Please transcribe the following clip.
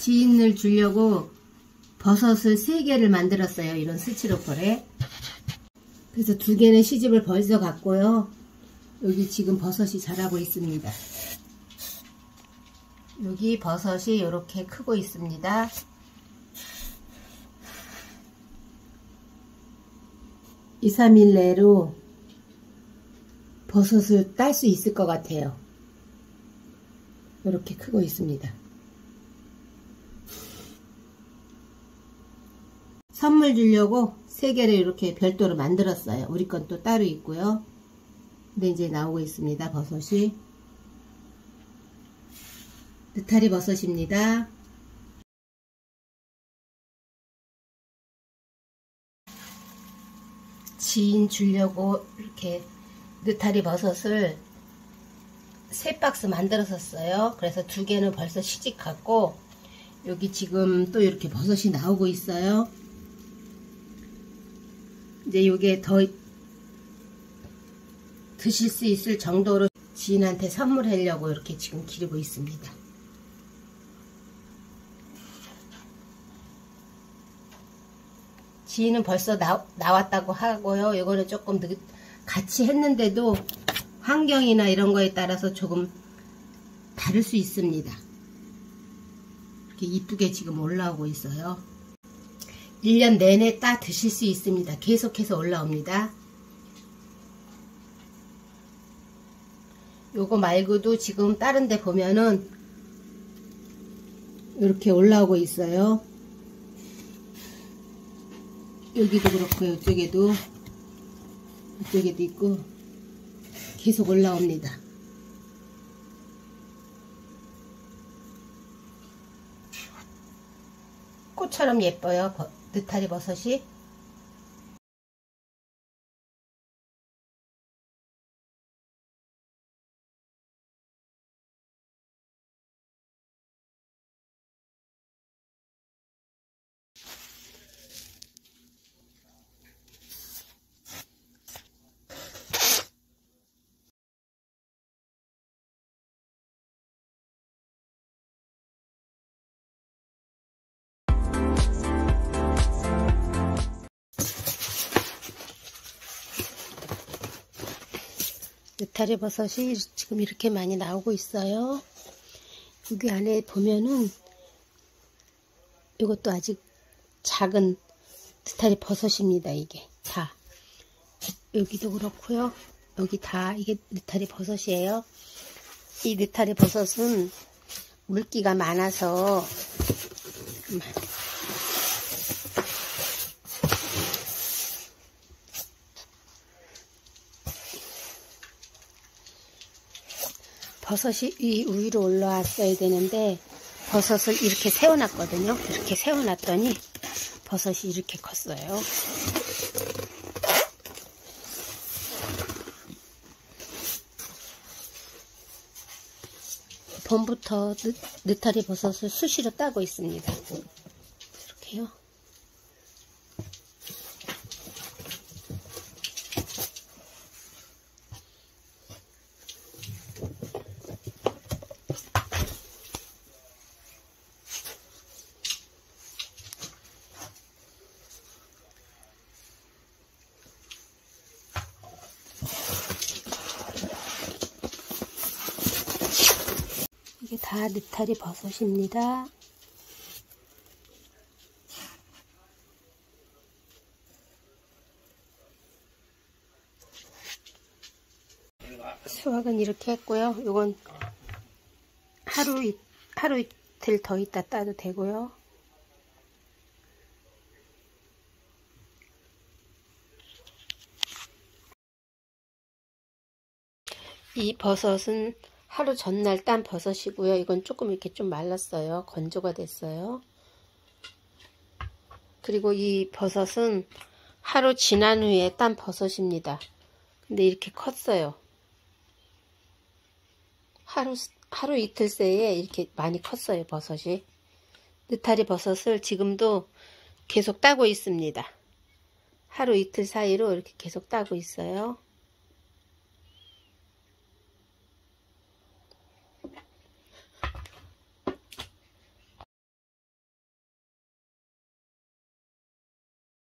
지인을 주려고 버섯을 3개를 만들었어요. 이런 스티로폴에. 그래서 두 개는 시집을 벌써 갔고요. 여기 지금 버섯이 자라고 있습니다. 여기 버섯이 이렇게 크고 있습니다. 2, 3일 내로 버섯을 딸 수 있을 것 같아요. 이렇게 크고 있습니다. 선물 주려고 세 개를 이렇게 별도로 만들었어요. 우리 건 또 따로 있고요. 근데 이제 나오고 있습니다. 버섯이. 느타리 버섯입니다. 지인 주려고 이렇게 느타리 버섯을 세 박스 만들었었어요. 그래서 두 개는 벌써 시집 갔고 여기 지금 또 이렇게 버섯이 나오고 있어요. 이제 이게 더 드실 수 있을 정도로 지인한테 선물하려고 이렇게 지금 기르고 있습니다. 지인은 벌써 나, 나왔다고 하고요. 이거는 조금 늦, 같이 했는데도 환경이나 이런 거에 따라서 조금 다를 수 있습니다. 이렇게 이쁘게 지금 올라오고 있어요. 1년 내내 따 드실 수 있습니다. 계속해서 올라옵니다. 요거 말고도 지금 다른 데 보면은 이렇게 올라오고 있어요. 여기도 그렇고요. 이쪽에도 이쪽에도 있고 계속 올라옵니다. 꽃처럼 예뻐요. 느타리 버섯이. 느타리 버섯이 지금 이렇게 많이 나오고 있어요. 여기 안에 보면은 이것도 아직 작은 느타리 버섯입니다. 이게 다 여기도 그렇고요. 여기 다 이게 느타리 버섯이에요. 이 느타리 버섯은 물기가 많아서 버섯이 이 위로 올라왔어야 되는데 버섯을 이렇게 세워놨거든요. 이렇게 세워놨더니 버섯이 이렇게 컸어요. 봄부터 느, 느타리 버섯을 수시로 따고 있습니다. 이렇게요. 이게 다 느타리 버섯입니다. 수확은 이렇게 했고요. 이건 하루, 하루 이틀 더 있다 따도 되고요. 이 버섯은 하루 전날 딴 버섯이고요. 이건 조금 이렇게 좀 말랐어요. 건조가 됐어요. 그리고 이 버섯은 하루 지난 후에 딴 버섯입니다. 근데 이렇게 컸어요. 하루, 하루 이틀 새에 이렇게 많이 컸어요. 버섯이. 느타리 버섯을 지금도 계속 따고 있습니다. 하루 이틀 사이로 이렇게 계속 따고 있어요.